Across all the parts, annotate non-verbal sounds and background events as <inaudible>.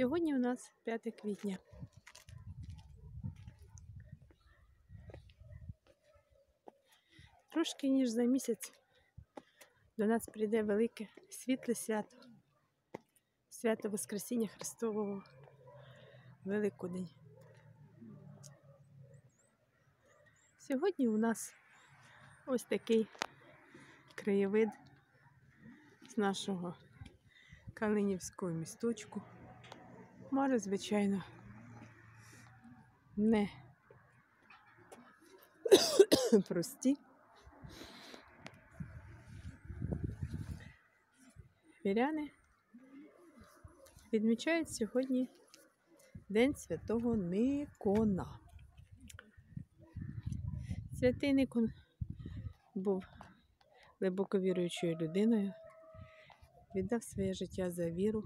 Сьогодні у нас 5 квітня. Трошки ніж за місяць до нас прийде велике світле свято. Свято Воскресіння Христового Великодень. Сьогодні у нас ось такий краєвид з нашого Калинівського місточку. Море, звичайно, не <coughs> прості. Віряни відмічають сьогодні День Святого Никона. Святий Никон був глибоко віруючою людиною, віддав своє життя за віру.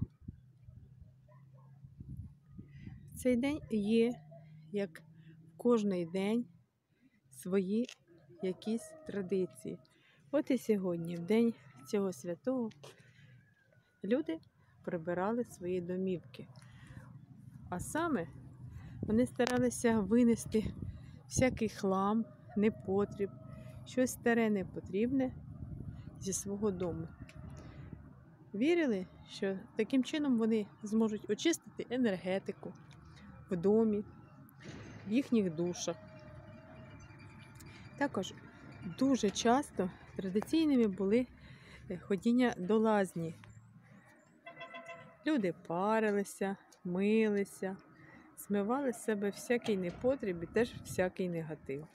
Цей день є, як кожний день, свої якісь традиції. От і сьогодні, в день цього святого, люди прибирали свої домівки. А саме вони старалися винести всякий хлам, непотріб, щось старе непотрібне зі свого дому. Вірили, що таким чином вони зможуть очистити енергетику в домі, в їхніх душах. Також дуже часто традиційними були е, ходіння до лазні. Люди парилися, милися, змивали з себе всякий непотріб і теж всякий негатив.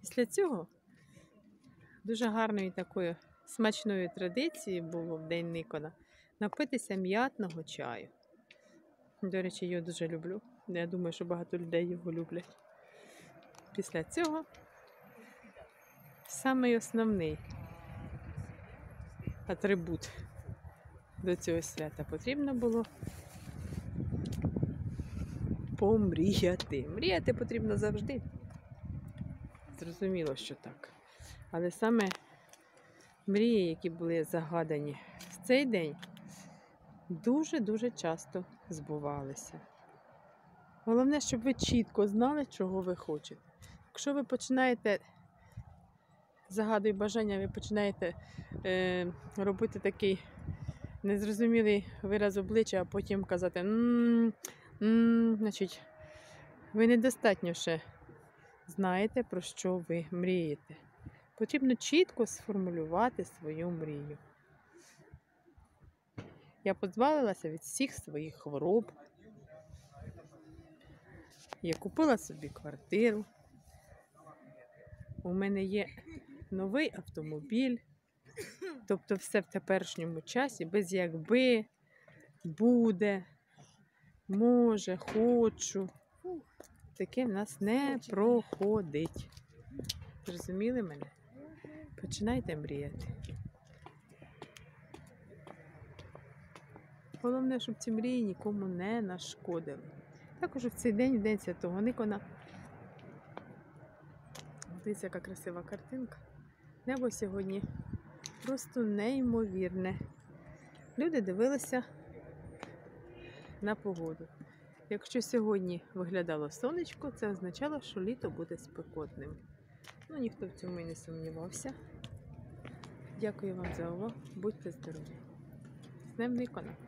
Після цього дуже гарною такою смачною традицією було в День Никона напитися м'ятного чаю. До речі, його дуже люблю. Я думаю, що багато людей його люблять. Після цього самий основний атрибут до цього свята потрібно було помріяти. Мріяти потрібно завжди. Зрозуміло, що так. Але саме мрії, які були загадані в цей день, дуже-дуже часто збувалися. Головне, щоб ви чітко знали, чого ви хочете. Якщо ви починаєте, загадуй бажання, ви починаєте е, робити такий незрозумілий вираз обличчя, а потім казати, значить, ви недостатньо ще знаєте, про що ви мрієте. Потрібно чітко сформулювати свою мрію. Я позбавилася від всіх своїх хвороб. Я купила собі квартиру. У мене є новий автомобіль. Тобто все в теперішньому часі, без якби, буде, може, хочу. Таке в нас не проходить. Зрозуміли мене? Починайте мріяти. Головне, щоб ці мрії нікому не нашкодили. Також в цей день, в день Святого Никона. Дивіться, яка красива картинка. Небо сьогодні просто неймовірне. Люди дивилися на погоду. Якщо сьогодні виглядало сонечко, це означало, що літо буде спекотним. Ну, ніхто в цьому і не сумнівався. Дякую вам за увагу. Будьте здорові! З Днем Никона!